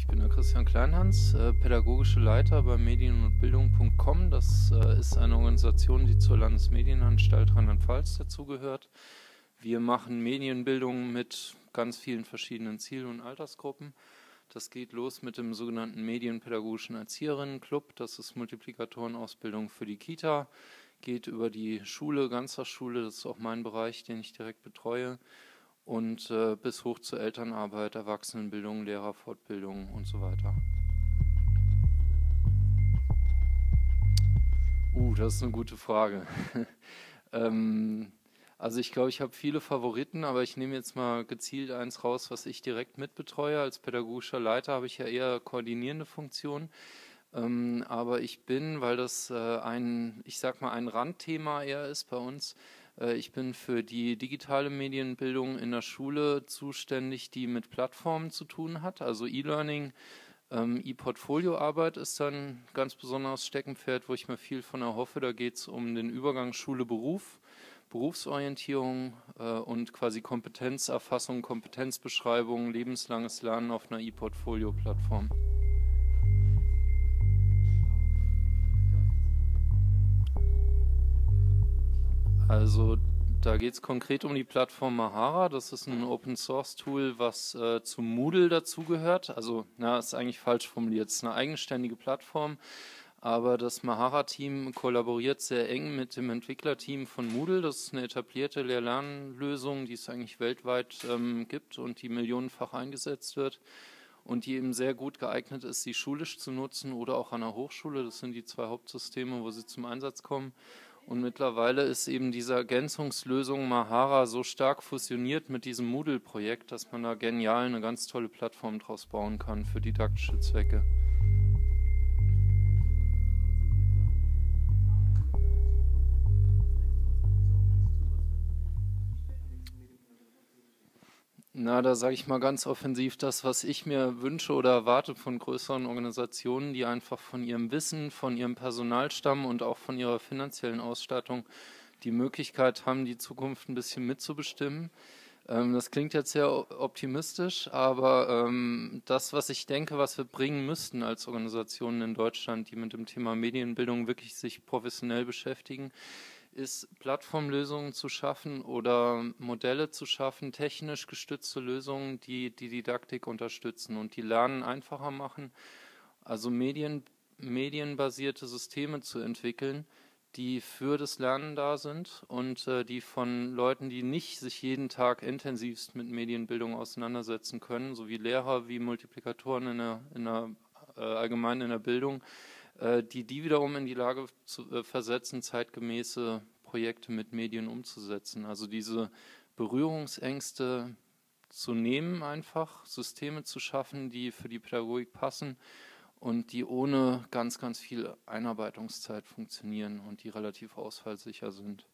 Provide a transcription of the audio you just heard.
Ich bin der Christian Kleinhans, äh, pädagogische Leiter bei Medien- und Bildung.com. Das äh, ist eine Organisation, die zur Landesmedienanstalt Rheinland-Pfalz dazugehört. Wir machen Medienbildung mit ganz vielen verschiedenen Ziel- und Altersgruppen. Das geht los mit dem sogenannten Medienpädagogischen Erzieherinnenclub. Das ist Multiplikatorenausbildung für die Kita. Geht über die Schule, Ganztagsschule. Das ist auch mein Bereich, den ich direkt betreue und äh, bis hoch zur Elternarbeit, Erwachsenenbildung, Lehrerfortbildung und so weiter. Uh, das ist eine gute Frage. ähm, also ich glaube, ich habe viele Favoriten, aber ich nehme jetzt mal gezielt eins raus, was ich direkt mitbetreue. Als pädagogischer Leiter habe ich ja eher koordinierende Funktion. Ähm, aber ich bin, weil das äh, ein, ich sag mal, ein Randthema eher ist bei uns, ich bin für die digitale Medienbildung in der Schule zuständig, die mit Plattformen zu tun hat, also E-Learning. Ähm, E-Portfolio-Arbeit ist dann ganz besonderes Steckenpferd, wo ich mir viel von erhoffe. Da geht es um den Übergang Schule-Beruf, Berufsorientierung äh, und quasi Kompetenzerfassung, Kompetenzbeschreibung, lebenslanges Lernen auf einer E-Portfolio-Plattform. Also da geht es konkret um die Plattform Mahara. Das ist ein Open Source Tool, was äh, zum Moodle dazugehört. Also, na, ist eigentlich falsch formuliert. Es ist eine eigenständige Plattform. Aber das Mahara-Team kollaboriert sehr eng mit dem Entwicklerteam von Moodle. Das ist eine etablierte Lehr-Lernlösung, die es eigentlich weltweit ähm, gibt und die millionenfach eingesetzt wird und die eben sehr gut geeignet ist, sie schulisch zu nutzen oder auch an der Hochschule. Das sind die zwei Hauptsysteme, wo sie zum Einsatz kommen. Und mittlerweile ist eben diese Ergänzungslösung Mahara so stark fusioniert mit diesem Moodle-Projekt, dass man da genial eine ganz tolle Plattform draus bauen kann für didaktische Zwecke. Na, da sage ich mal ganz offensiv das, was ich mir wünsche oder erwarte von größeren Organisationen, die einfach von ihrem Wissen, von ihrem Personalstamm und auch von ihrer finanziellen Ausstattung die Möglichkeit haben, die Zukunft ein bisschen mitzubestimmen. Ähm, das klingt jetzt sehr optimistisch, aber ähm, das, was ich denke, was wir bringen müssten als Organisationen in Deutschland, die mit dem Thema Medienbildung wirklich sich professionell beschäftigen, ist, Plattformlösungen zu schaffen oder Modelle zu schaffen, technisch gestützte Lösungen, die die Didaktik unterstützen und die Lernen einfacher machen. Also Medien, medienbasierte Systeme zu entwickeln, die für das Lernen da sind und äh, die von Leuten, die nicht sich jeden Tag intensivst mit Medienbildung auseinandersetzen können, sowie Lehrer wie Multiplikatoren in der, in der äh, allgemein in der Bildung, die die wiederum in die Lage zu äh, versetzen, zeitgemäße Projekte mit Medien umzusetzen. Also diese Berührungsängste zu nehmen, einfach Systeme zu schaffen, die für die Pädagogik passen und die ohne ganz, ganz viel Einarbeitungszeit funktionieren und die relativ ausfallsicher sind.